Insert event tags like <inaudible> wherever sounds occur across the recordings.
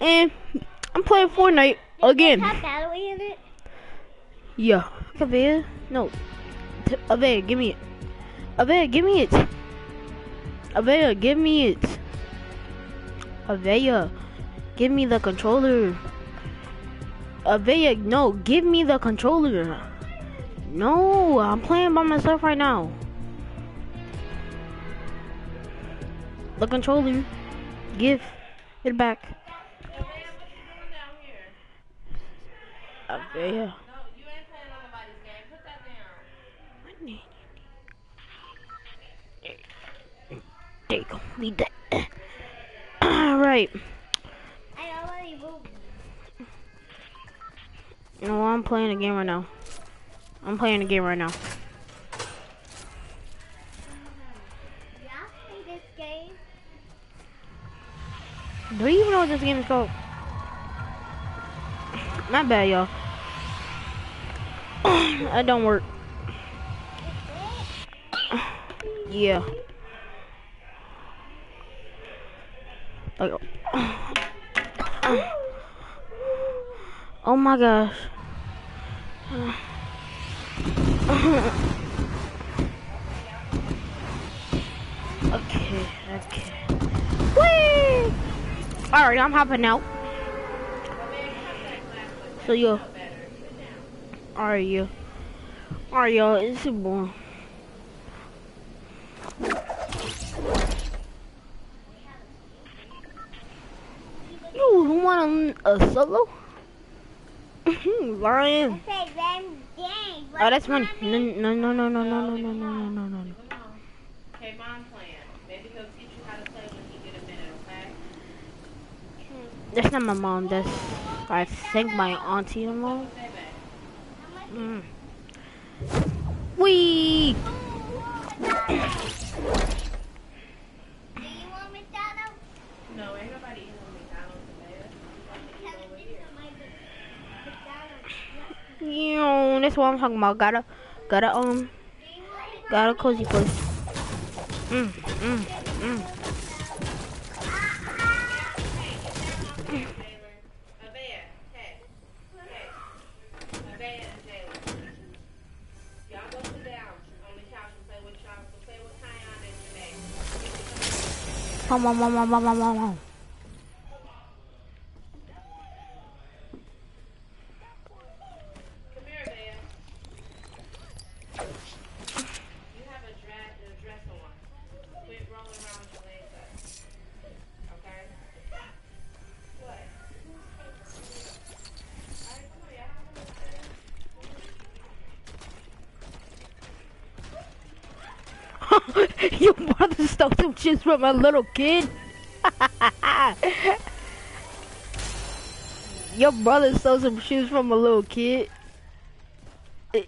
And I'm playing Fortnite again. Have battery in it? Yeah. Avea, no. Avea, give me it. Avea, give me it. Avea, give me it. Avea, give me the controller. Avea, no, give me the controller. No, I'm playing by myself right now. The controller. Give it back. Avea. There you go. Leave that. <clears throat> Alright. I already moved. No, I'm playing a game right now. I'm playing a game right now. Yeah, play this game. Do you even know what this game is called? Not bad, y'all. <sighs> that don't work. Yeah. Oh my gosh. Okay, okay. Whee! Alright, I'm hopping out. So yo. Alright, yo. Alright, y'all. It's a boy. You want a, a solo? Lion. I say them games. Oh, that's money. No, no, no, no, no, no, no, no, no, no, no, no. Okay, mom plan. Maybe he'll teach you how to play when he get a minute, okay? That's not my mom. That's I think my auntie Mm. Wee. Yo, that's what I'm talking about. Gotta, gotta, um, gotta cozy place. Mm, mm, mm. wow, wow, wow, wow, wow, wow. <laughs> Your brother stole some shit from a little kid. <laughs> Your brother stole some shoes from a little kid. <laughs> but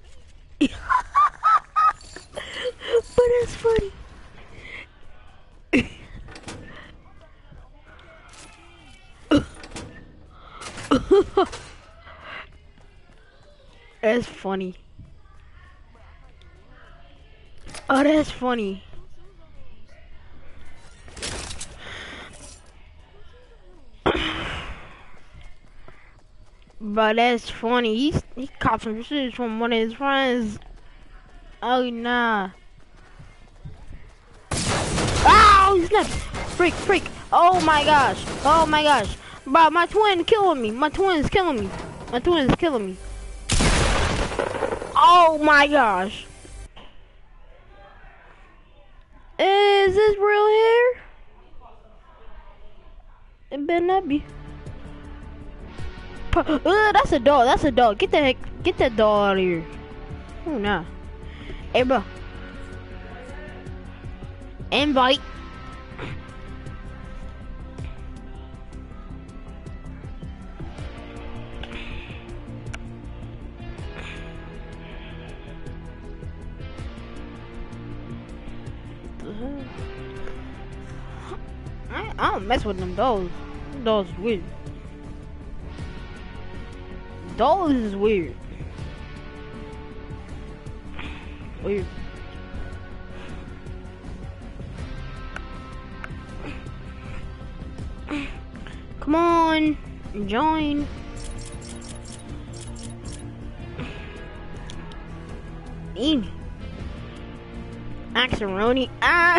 that's funny. that's funny. Oh, that's funny. <coughs> But that's funny. He's, he caught some shit from one of his friends. Oh, nah. Oh, he snapped. Freak, freak. Oh my gosh. Oh my gosh. Bro, my twin killing me. My twin is killing me. My twin is killing me. Oh my gosh. Is this real hair? It better not be. Uh, that's a dog. That's a dog. Get that. Get that dog out of here. Oh nah. Hey, bro. Invite. Mm-hmm. I, I don't mess with them dolls. Dolls weird. Dolls is weird. Weird. Come on, join. Bean. Axaroni. Ah!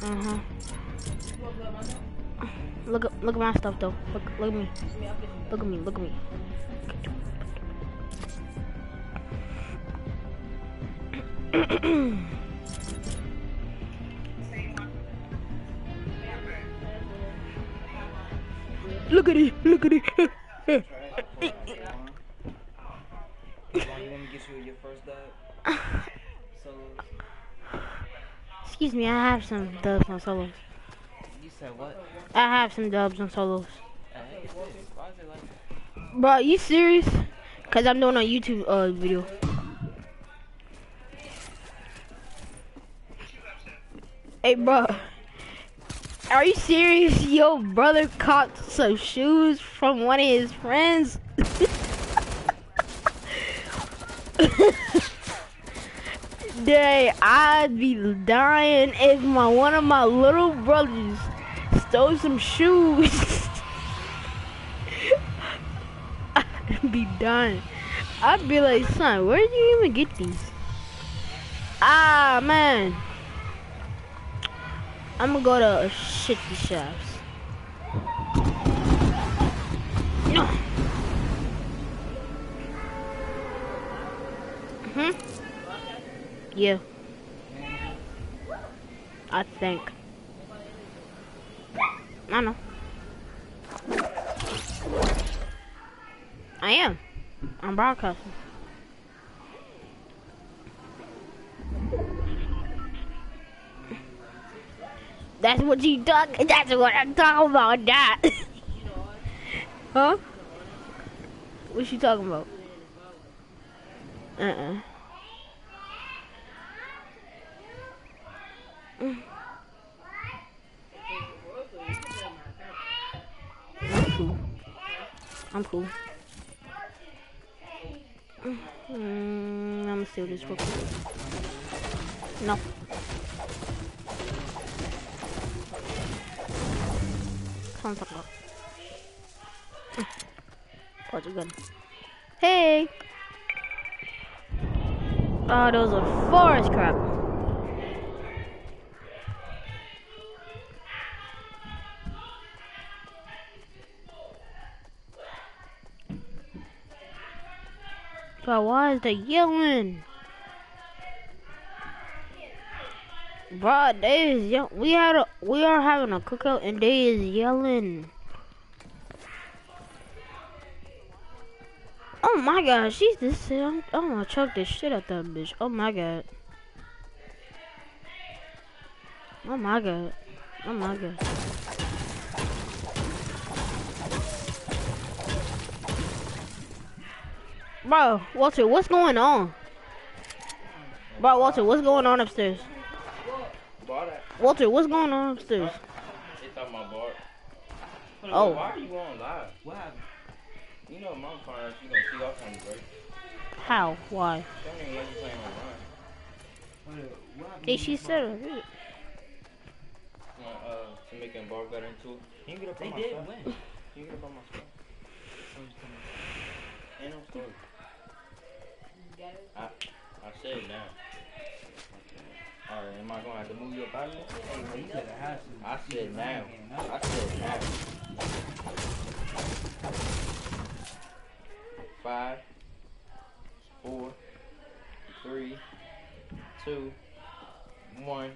uh-huh. Look at look at my stuff though. Look look at me. Look at me. Look at me. look at it. Look at it. <laughs> Come on, you want me to get you your first dub? Solos? <sighs> Excuse me. I have some dubs on solos. You said what? I have some dubs on solos. Uh, heck is this? Why is it like? Bro, you serious? Cause I'm doing a YouTube uh video. Hey, bro. Are you serious? Yo, brother caught some shoes from one of his friends. <laughs> Day, I'd be dying if my one of my little brothers stole some shoes. <laughs> I'd be dying. I'd be like, son, where did you even get these? Ah, man. I'm gonna go to Shifty Shafts. No. Hmm. Yeah. I think. I know. I am. I'm broadcasting. That's what you talk. That's what I'm talking about. That. <laughs> huh? What she talking about? Uh uh. I'm cool. I'm cool. Mm, I'm gonna steal this real quick. No. Come talk about. What's it gun? Hey! Ah, oh, those are forest crap. But why is they yelling? Bro, they is yell- we had a we are having a cookout and they is yelling. Oh my god, she's this I'm, I'm gonna choke this shit out that bitch. Oh my god. Oh my god. Oh my god. Bro, Walter, what's going on? Bro, Walter, what's going on upstairs? Bought it. Walter, what's going on upstairs? They talking about Bart. Oh. Why are you on live? What happened? You know, mom finds you gonna see all kinds of break. How? Why? Don't even let you play online. Hey, she said it. Uh, uh, to making Bart got into it. You get up on They my did stuff? win. Can you get up on my stuff? Ain't no story. I, I said it now. Alright, am I gonna have to move you up out of there? Hey, you better have some. I said now. I I said now. Five, four, three, two, one.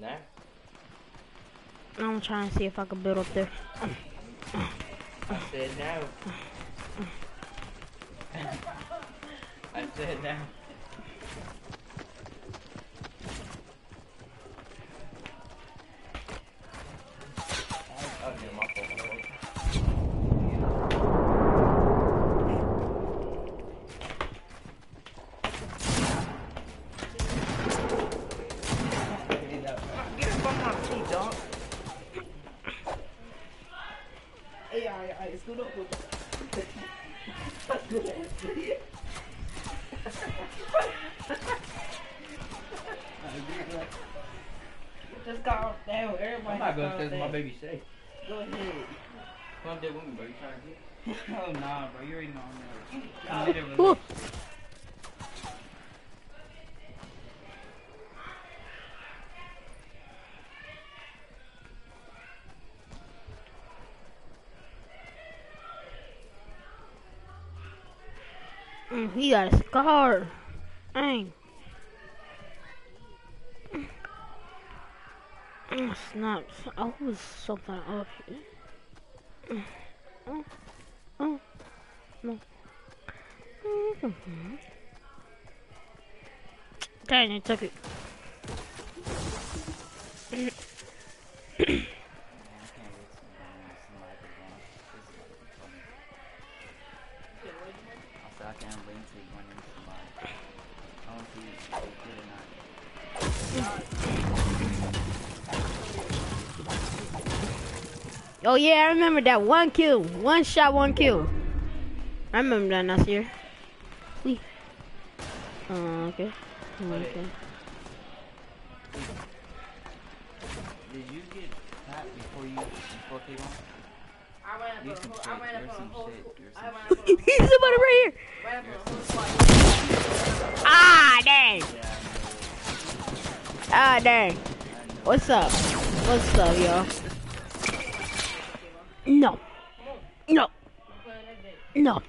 Now? I'm trying to see if I can build up there. I said now. <laughs> I said now. Oh, yeah, my fault, my down. Everybody I'm not gonna calm say my down. baby safe. Go ahead. Come there with me, bro. You trying to get? Oh nah, bro. You already know I'm there. Come there with Ooh. me. Mm, he got a scar. Dang. Mm, snaps. I was something up here. Mm, mm, no. Dang, they took it. Oh yeah, I remember that one kill, one shot, one kill. I remember that last year. We. Oh, okay. Okay. Did you get tapped before you before came on? I ran up on a whole, I ran up on a whole, He's somebody right here. Ah, dang. Ah, dang. What's up? What's up, y'all? No. No. No.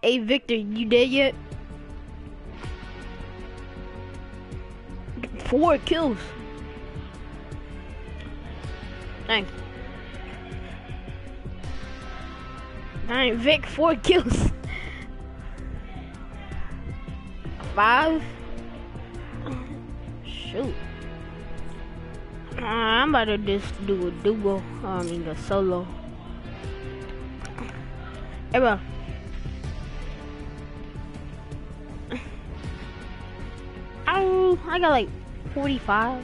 Hey, Victor, you dead yet? Four kills. Dang. Dang, Vic, four <laughs> kills. Five? Shoot. Uh, I'm about to just do a duo. I mean, a solo. Hey, bro. Oh, I got like 45.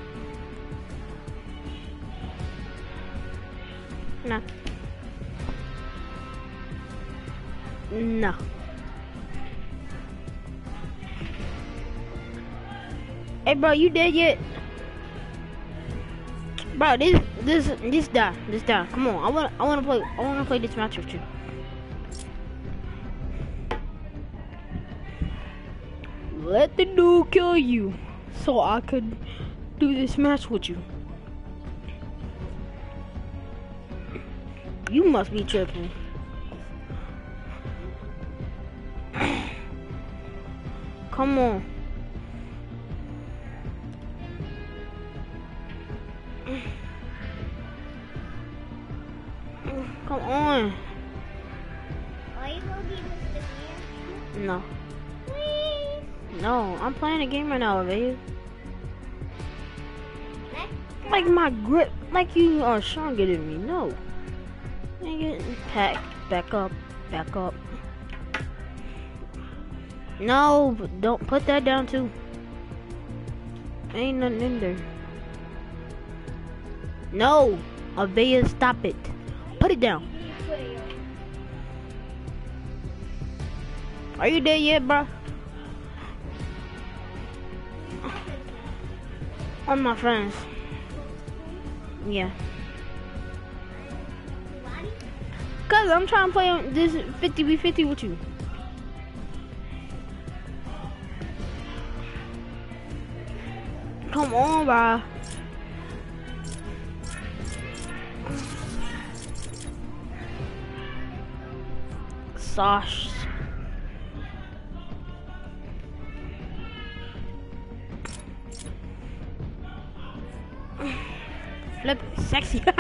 No. No. Hey, bro, you dead yet? Bro, this, this, this die, this die. Come on, I want, I want to play, I want to play this match with you. Let the dude kill you, so I could do this match with you. You must be tripping. Come on. Are you gonna be the No. Please. No, I'm playing a game right now, babe. Like my grip, like you are stronger than me. No. Getting packed. Back up. Back up. No, don't put that down too. Ain't nothing in there. No, Avea, stop it. Put it down. Are you there yet, bro? All my friends. Yeah. Cause I'm trying to play this 50v50 with you. Come on, bro. Sauce. Sexy. <laughs>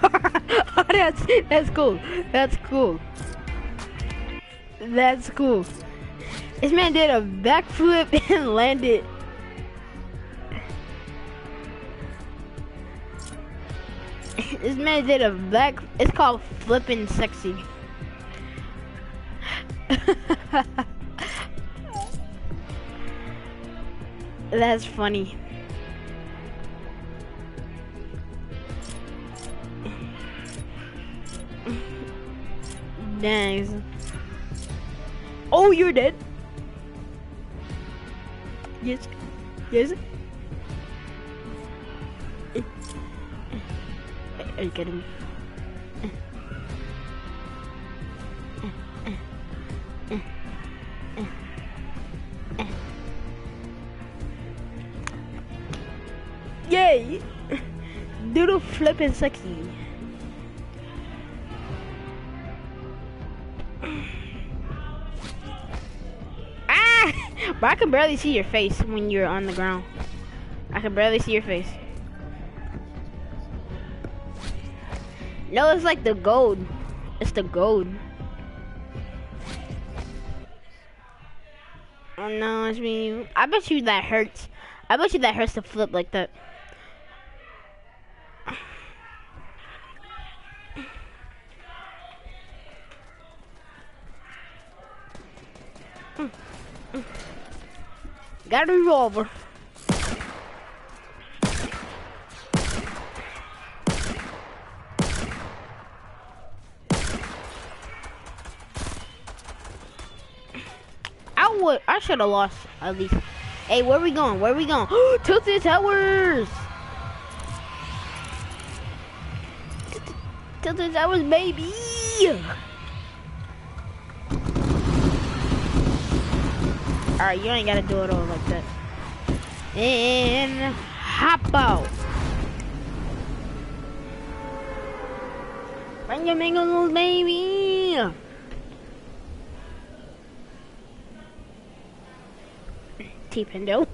<laughs> that's that's cool. That's cool. That's cool. This man did a backflip <laughs> and landed. Man did a black. It's called flipping sexy. <laughs> That's funny. Dang. Oh, you're dead. Yes. Yes. Are you kidding me? Yay! Doodle flipping sexy. Ah! But I can barely see your face when you're on the ground. I can barely see your face. No, it's like the gold. It's the gold. Oh no, it's me. I bet you that hurts. I bet you that hurts to flip like that. Got a revolver. Should have lost at least. Hey, where are we going? Where are we going? <gasps> Tilted Towers. <gasps> Tilted Towers, baby. All right, you ain't gotta do it all like that. And hop out. Bring your mingles, baby. T you.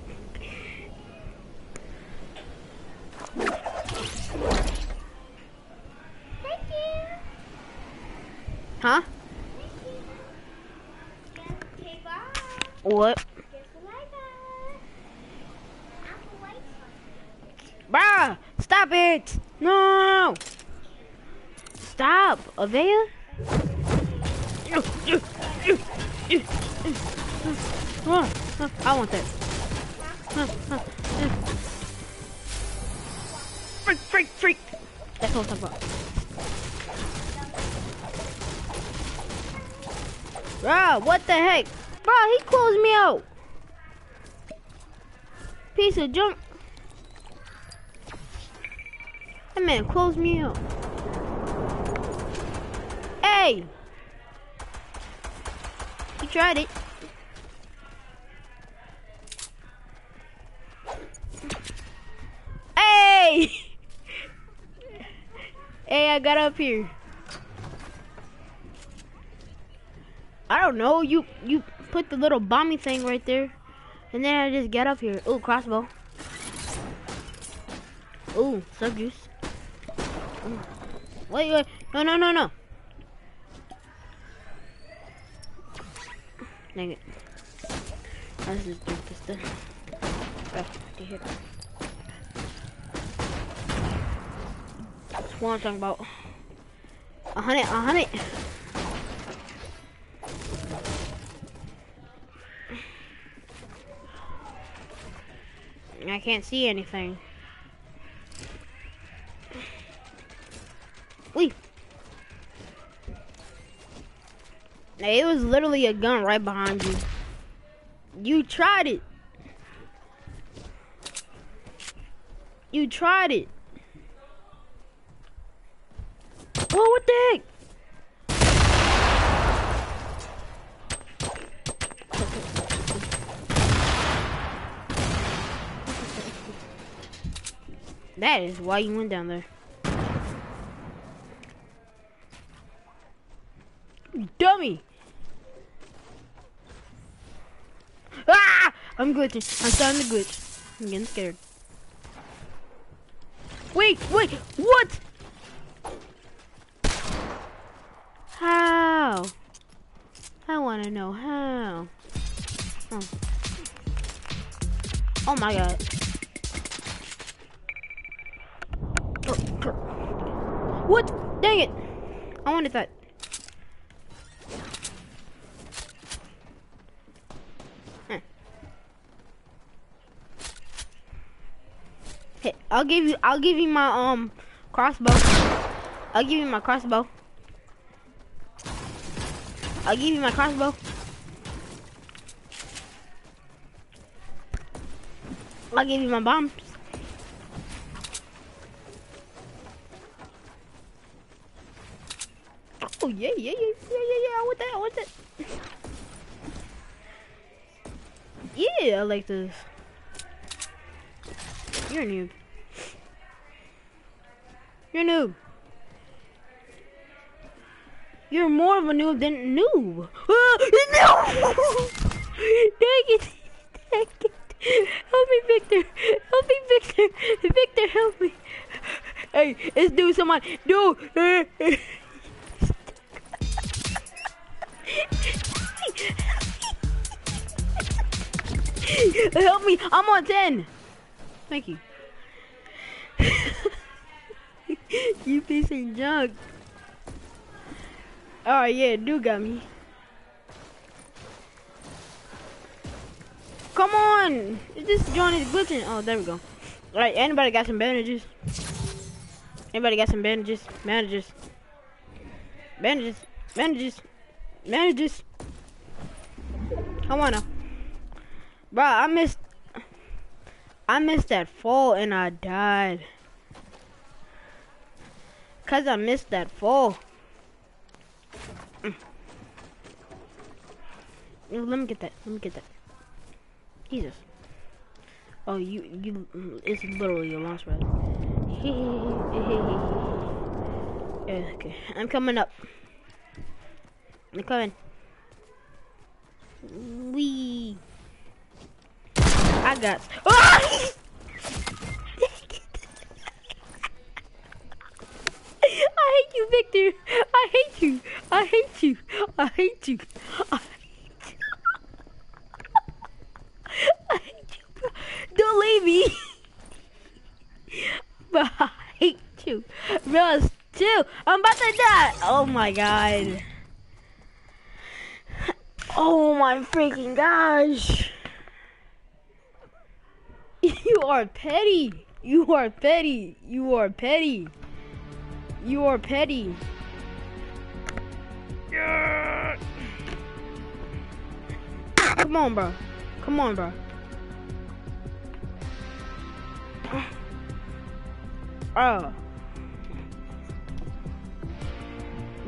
Huh? Okay. What? Guess what I got? Apple White Bruh, stop it! No! Stop, Avea? I want that. Freak, freak, freak! That's what I'm about. Bruh, what the heck? Bro, he closed me out! Piece of junk. That man closed me out. Hey! Tried it. Hey! <laughs> hey, I got up here. I don't know. You you put the little bomby thing right there, and then I just get up here. Ooh, crossbow. Ooh, slurp juice. Ooh. Wait, wait, no, no, no, no. Dang it. Here. That's what I'm talking about. A hundred, a hundred. I can't see anything. It was literally a gun right behind you. You tried it. You tried it. Whoa, what the heck? <laughs> That is why you went down there. Dummy! Ah! I'm glitching. I'm starting to glitch. I'm getting scared. Wait, wait, what? How? I want to know how. Oh. oh my god. What? Dang it! I wanted that. I'll give you. I'll give you my um crossbow. I'll give you my crossbow. I'll give you my crossbow. I'll give you my bombs. Oh yeah, yeah, yeah, yeah, yeah, yeah. I that. Want that. Yeah, I like this. You're a noob. You're noob. You're more of a noob than noob. Ah, no! Dang it! Dang it! Help me, Victor! Help me, Victor! Victor, help me! Hey, let's do someone. Do! Help me! I'm on 10! Thank you. <laughs> <laughs> you piece of junk. Oh yeah, do got me. Come on! This joint is glitching. Oh, there we go. Alright, anybody got some bandages? Anybody got some bandages? Bandages. Bandages. Bandages. Bandages. Come on now. Bro, I missed I missed that fall and I died. Cause I missed that fall. Mm. Let me get that. Let me get that. Jesus. Oh, you, you, it's literally a launch pad. okay, I'm coming up. I'm coming. Wee. I got. <laughs> I hate you. I hate you. I hate you. I hate you. I hate you. Don't leave me. <laughs> Bro, I hate you. Bro, chill. I'm about to die. Oh my god. Oh my freaking gosh. <laughs> You are petty. You are petty. You are petty. You are petty. Yeah. Come on, bro. Come on, bro. <sighs> Oh.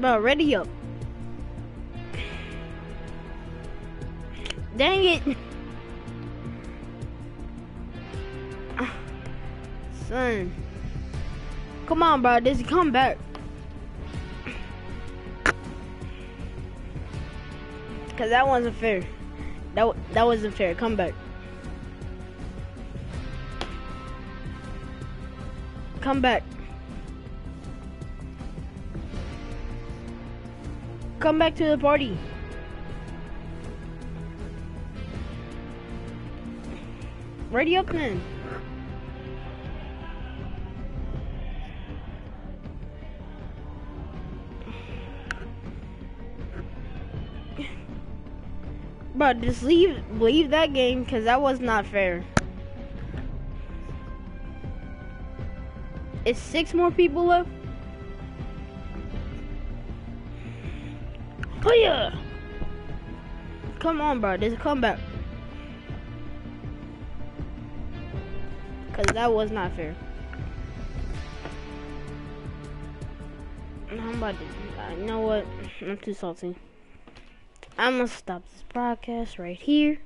Bro, ready up. Dang it. <sighs> Son. Come on, bro. This come back. Cause that wasn't fair. That that wasn't fair. Come back. Come back. Come back to the party. Ready up then. But just leave leave that game because that was not fair. Is six more people left? Oh yeah! Come on, bro. Just come back. Cause that was not fair. I'm about to. You know what? I'm too salty. I'm gonna stop this broadcast right here.